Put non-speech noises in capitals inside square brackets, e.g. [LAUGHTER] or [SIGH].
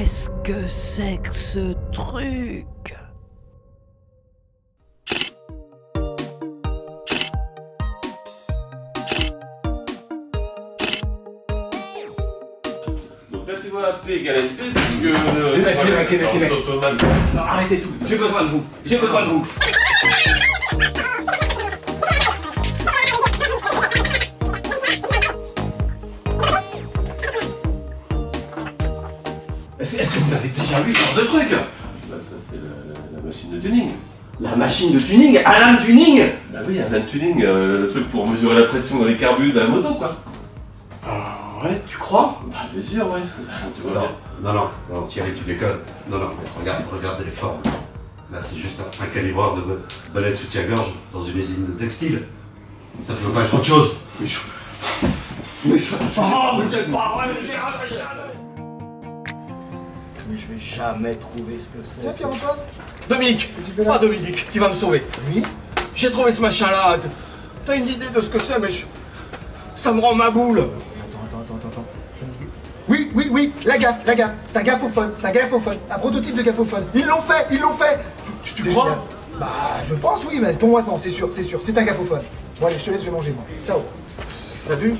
Qu'est-ce que c'est que ce truc? Donc là, tu vois, P égale NP, parce que... Voilà, ok, ok, ok, c'est ok. automate. Non, arrêtez tout. J'ai besoin de vous. J'ai besoin de vous. Est-ce que vous avez déjà vu ce genre de truc Bah, ça, c'est la, la- la machine de tuning. La machine de tuning, Alan Tuning Bah oui, un tuning, euh, le truc pour mesurer la pression dans les carbus de la moto, quoi. Ah ouais, tu crois? Bah, c'est sûr, ouais. [LAUGHS] Ça, tu vois Non, non, non, non, Thierry, tu déconnes. Non, non, mais regarde, regarde les formes. Là, c'est juste un, un calibreur de balai de soutien-gorge dans une usine de textile. Ça peut pas être autre chose. Mais je... Mais ça... Oh, mais c'est pas vrai, mais j'ai rien Mais je vais jamais trouver ce que c'est. Tiens, Pierre-Antoine, Dominique Ah, Dominique, tu vas me sauver. Oui J'ai trouvé ce machin-là. T'as une idée de ce que c'est, mais je... Ça me rend ma boule. Attends, attends, attends, attends. Oui, oui, oui, la gaffe, la gaffe. C'est un gaffophone, c'est un gaffophone. Un prototype de gaffophone. Ils l'ont fait, ils l'ont fait Tu, crois génial. Bah, je pense, oui, mais pour moi, non, c'est sûr, c'est sûr. C'est un gaffophone. Bon, allez, je te laisse, je vais manger, moi. Ciao. Salut.